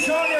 Jones.